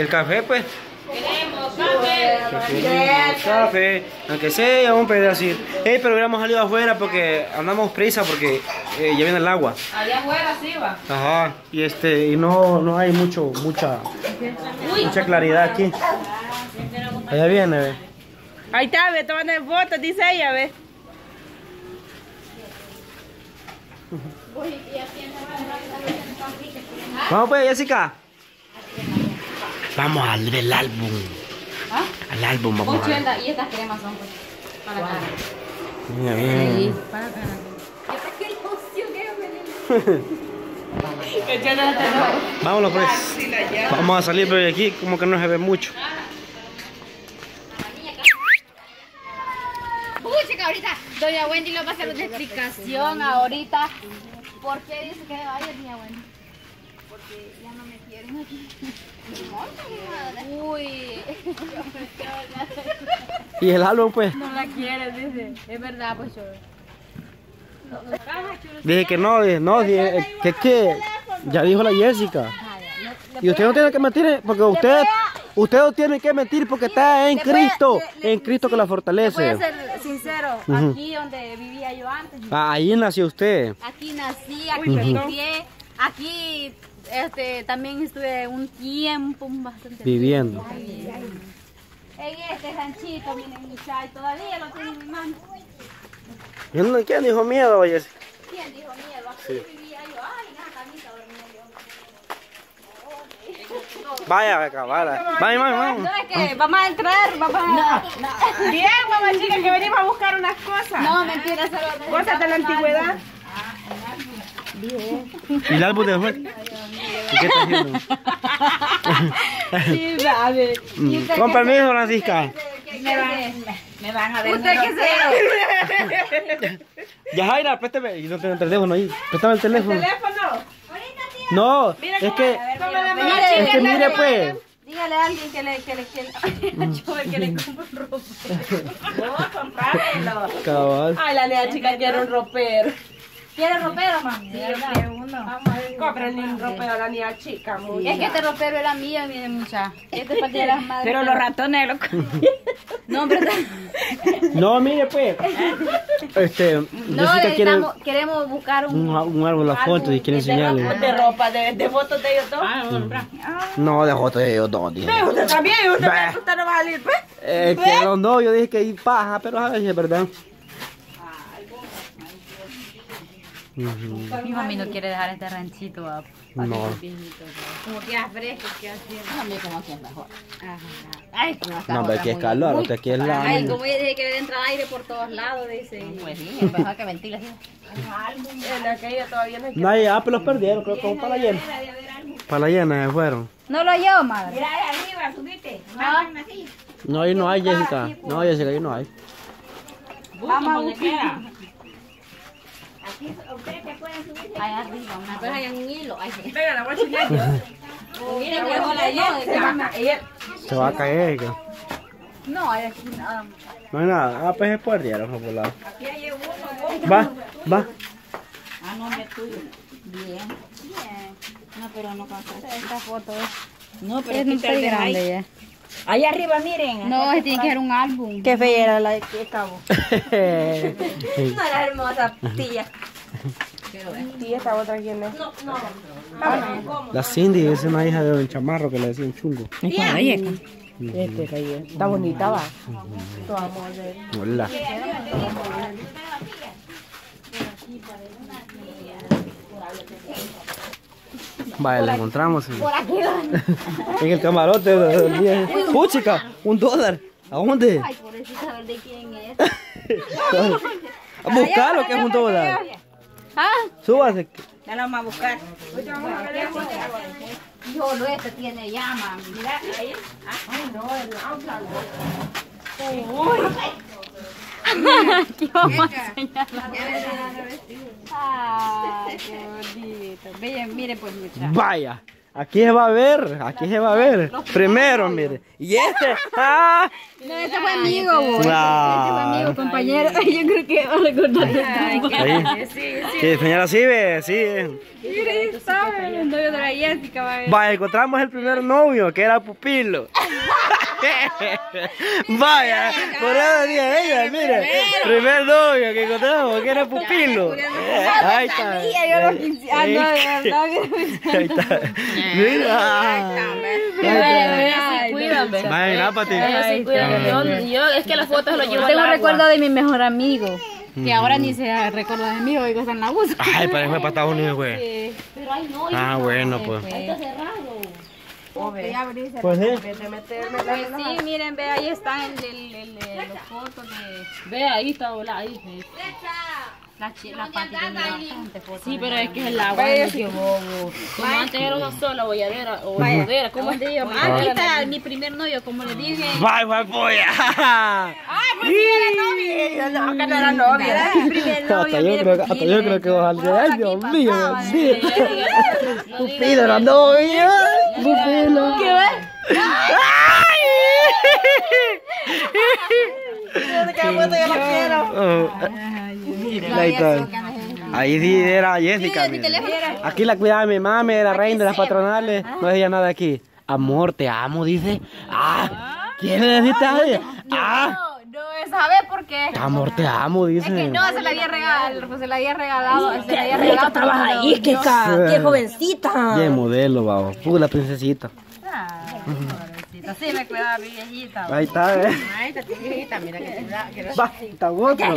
¿Y el café, pues? Queremos café. Queremos café, aunque sea un pedacito. Ey, pero hubiéramos salido afuera porque andamos prisa porque eh, ya viene el agua. Allá afuera sí va. Ajá, y este, y no, no hay mucho, mucha, mucha claridad aquí. Allá viene, ve. Ahí está, ve, tomando fotos, dice ella, ve. Vamos pues, Jessica. Vamos al ver el álbum. ¿Ah? Al álbum, vamos a ver. 80 y estas cremas son pues para la cara. Mira, bien. Para la cara. Vámonos pues. Vamos a salir, pero de aquí como que no se ve mucho. Uy, chica, ahorita Doña Wendy le va a hacer una explicación ahorita. ¿Por qué dice que vaya, Doña Wendy? Porque ya no me quieren aquí. Uy. Y el álbum, pues. No la quiere, dice. Es verdad, pues yo. Dije que no, dije, no, dije, eh, que que ya dijo la Jessica. Y usted no tiene que mentir porque usted, usted no tiene que mentir porque está en Cristo, en Cristo que la Voy a fortalece. ser sincero, Ujú. aquí donde vivía yo antes, Ah, ahí nació usted. aquí nací, aquí me crié, aquí este, también estuve un tiempo bastante Viviendo. En este ranchito, miren, muchachos, todavía lo tiene mi mano. No, ¿Quién dijo miedo, Jessica? ¿Quién dijo miedo? Aquí vivía yo, ay, esa camita dormía yo. Vaya, acá, vaya. Vaya, vaya, vaya. ¿Sabes qué? Vamos a entrar, vamos a... Bien, mamá chica, que venimos a buscar unas cosas. No, mentira, solo... Cosas de la antigüedad. ¿Y el álbum de Juan? ¿Y qué está haciendo? Sí, sabe. Mm, Con permiso, Francisca. Me van, Me van a ver. ¿Usted qué se Ya, Jaira, préstame. Yo no tengo el teléfono ahí. Préstame el teléfono. Teléfono. No, es que, Mire, es que mire, pues. Dígale a alguien que le, que le, que le, que le compro un. No, comprármelo. Cabal. Ay, la niña chica quiere un ropero. ¿Quiere ropero, mamá? Cómprale un ropero a la niña chica. Muy Es que este ropero era mío, mire, mucha. Este es para de las madres. Pero los ratones lo No, hombre, No, mire, pues. Este, no, Jessica quiere necesitamos, queremos buscar un... un, un árbol, la foto y quiere enseñarle. De ropa, de, de fotos de ellos dos. No, de foto de ellos dos. dije. Usted también, usted, no va a salir, pues. Eh, que los novios dije que hay paja, pero a veces es Mi mami no quiere dejar este ranchito a, No. Como que fresco, que así. A mí como que es mejor. Ay, como está No, pero aquí es calor, usted aquí es la... Ay, como ella dice que le entra aire por todos lados, dice. Pues sí, es mejor que ventile así. En aquella todavía no. No, ya, pero los perdieron, creo que como para la llena. Para la llena se fueron. No lo llevo, madre. Mira, ahí arriba, subiste. Ah, No, ahí no hay, Jessica. No, Jessica, ahí no hay. Vamos a buscar. Ahí arriba, una cosa hay un hilo. Venga, la voy a enseñar yo. Miren que dejó la. Ella- Se va a caer. que- No, hay aquí nada. No hay nada. Ah, pues perdieron, por lado. Va, va. Ah, no, es tuyo. Bien. Bien. No, pero no pasa. Esta foto es. No, pero es muy grande ya. Ahí arriba, miren. No, se tiene que ser un álbum. Qué fea era la que cabo. No era hermosa tía. ¿Y esta otra quién es? La Cindy es una hija de un chamarro que le decían chungo. Este, rey. Está bonita, va. Hola. Vaya, la encontramos en, Por aquí, ¿dónde? en el camarote. Puchica, un dólar. ¿A dónde? Ay, pobrecita, saber de quién es. A buscarlo, que es un dólar. Ah, Súbase. Ya la vamos a buscar. yo lo este tiene llama. Mira, ahí. Aquí vamos a enseñarla. Ay, qué bonito. Miren, miren pues muchachos. Vaya. Aquí se va a ver, aquí se va a ver. Primero, mire. Y este, ah, No, ese fue amigo, vos. Ese fue Ah. amigo, compañero. Yo creo que va a recordar ahí. Sí, señora, sí, ve, sí. Mire, sabe, el novio de la Jessica va a ver. Vaya, encontramos el primer novio, que era Pupilo. Vaya, por eso dije ella, mire. Primer novio que encontramos, que era Pupilo. Ahí está. quise- ah, no, de verdad Ahí está. Mira. Mira. Yo, yo, es que las fotos lo llevo Tengo recuerdo de mi mejor amigo. Que ahora ni se recuerda de mí, hoy está en la bus. Ay, para fue para Estados Unidos, güey. Sí. Ah, bueno, pues. Pues sí. Pues sí, miren, ve, ahí están el, el, el, el- los fotos de Ve, ahí está doblada, ahí. sí. la, la Pati. Sí, pero es que es el agua. es que bobo. Como antes era una sola bolladera o bolladera. ¿Cómo te llamas? Ah, aquí está mi primer novio, como le dije. Vaya, vaya, polla. No, que no era novia. Mi primer Hasta novio, yo mire, creo pues, hasta yo creo que vas a decir, ay, Dios mío, pasaba, bendito. Cupido la novia. Cupido. ¿Qué va? Ahí está. Ahí sí era Jessica. mira. Aquí la cuidaba mi mami, era reina de las patronales. No decía nada aquí. Amor, te amo, dice. Ah, ¿quién le deciste a ella? Ah, No, no, ¿sabe por qué? amor, te amo, Es que dice. no, se la había regalado, se la había regalado, se la había regalado. trabaja ahí, que qué jovencita. Qué modelo, babo. Pura princesita. Pobrecita, Sí, me cuidaba mi viejita. Ahí está, eh. Ay, esta viejita, mira que te que Va, está otro.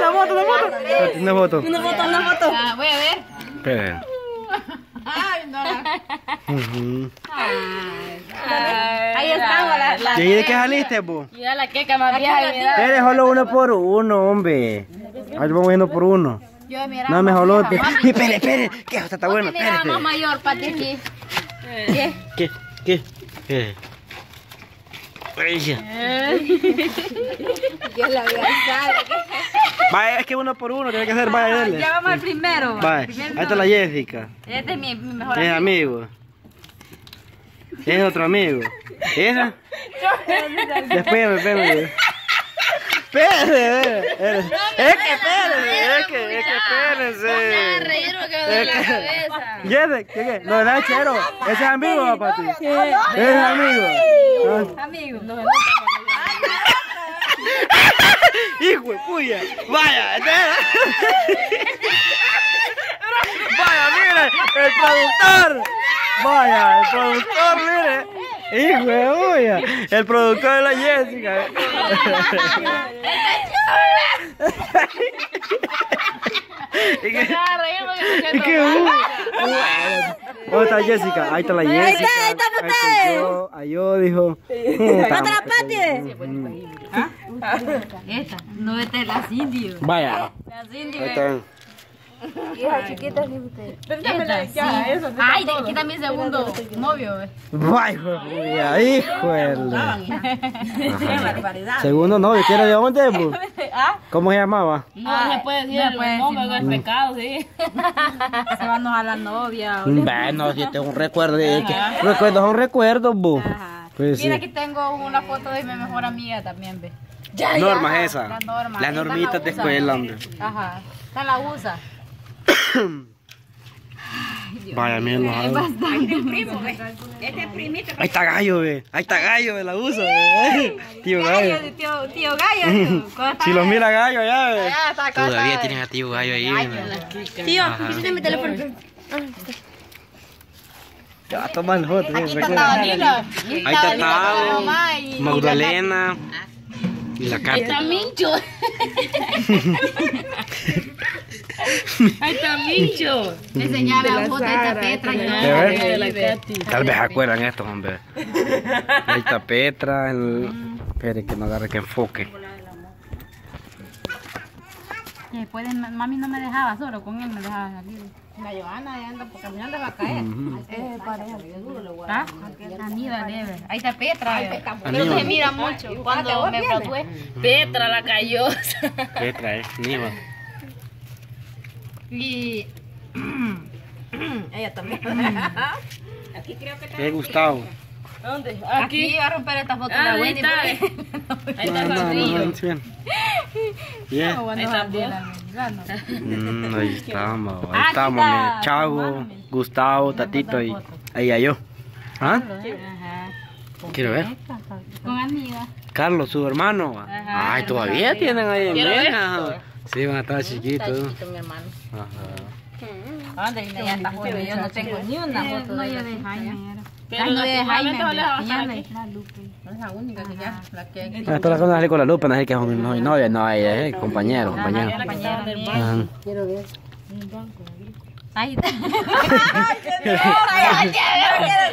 La moto, la moto. Una foto. Una foto, una foto. Ah, voy a ver. Esperen. Ay, no. Ujú. Ahí está, la, la, ¿Y ahí de qué saliste, bu? Mira la queca más vieja de solo uno por uno, hombre. Ahí vamos viendo por uno. Yo de mi edad No, mejor mami. Espere, espere. Que está bueno, más mayor, Pati, aquí. ¿Qué? ¿Qué? ¿Qué? ¿Qué? Ya. Yo la. Vaya, es que uno por uno tiene que ser, vaya, dale. Ya vamos al primero. Vaya, ahí está la Jessica. Este es mi, mi mejor Es amigo. amigo. Es otro amigo. ¿Esa? Espérame, espérame. Espérame. Es que espérame, es que, es que espérense. Reír porque me duele la cabeza. Jessica, ¿qué? No, no es chero. Ese es amigo, para ti. Ese es amigo. Amigo. Hijo de puya. Vaya, espera. Vaya, mire, el productor. Vaya, el productor, mire. Hijo de puya. El productor de la Jessica. Y que- Ah, siento que-. ¿Dónde está Jessica? Ahí está la Jessica. Ahí está, ahí está yo. Ahí yo, dijo. ¡Otra la Esta. No, esta es las indios. Vaya. Las Ahí indios. Está. Hija chiquita, ya, eso. Ay, de aquí también segundo novio. eh. Vaya, hijo de hijo barbaridad. Segundo novio, ¿quiere de dónde? ¿Ah? ¿Cómo se llamaba? No se puede decir no el puede nombre, decir es pecado, sí. Se van a la novia. o- Bueno, si tengo un recuerdo. de que recuerdos son recuerdos, bu. Ajá. Pues sí. Mira, aquí tengo una foto de mi mejor amiga también, ve. Normas esa. Las normas. Las normitas la de escuela, hombre. Ajá. Esta la usa. Vaya, miren los árboles. Este primito. Ahí está Gallo, ve. Ahí está Gallo, ve, la usa, ve. Tío Gallo. Tío, tío Gallo. Si los mira Gallo allá, ve. Todavía tienen a tío Gallo ahí, ve. Tío, quítame mi teléfono. Ya va a tomar fotos, ve, Aquí está recuerda. Tabanila. Ahí está Tao, Magdalena y la Ahí Katy. está Mincho. Ahí está Mincho. Me enseñaba la foto de esta Petra. Tal vez acuerdan esto, hombre. Ahí está Petra. El... Espere que no agarre que enfoque. Después de- mami no me dejaba solo, con él me dejaba salir. La Joana ya anda por caminando va a caer. Ujú. Es pareja, seguro le voy a Aníbal debe. Ahí está Petra. Pero Aníbal. se mira mucho. Cuando me gradué. Petra la cayó. Petra, eh. Aníbal. Y Ella también. Eh, Gustavo. ¿Dónde? aquí Aquí. va a romper esta foto de Ah, la ahí Wendy. está. porque- Ahí está No, no, no, Sandrillo. no, bien. Bien. Bueno, Ahí está. Mm, ahí estamos, ahí Aquí estamos, está, mami. Gustavo, Tatito y ahí ya yo. ¿Ah? Ajá. Quiero ver. Con amiga. Carlos, su hermano. Ajá, Ay, todavía tienen ahí en Quiero ver. Sí, van a estar Está chiquitos. chiquito mi hermano. Ajá. ¿Dónde? Ya está joven. Yo no tengo ni una foto de ella. Pero no, de Jaime, le va a estar de aquí. Es la única que ya, la que hay. Esto la conoce con la lupa, no es que es no, novia, no, ella es compañero, compañero. La banco. Ahí está.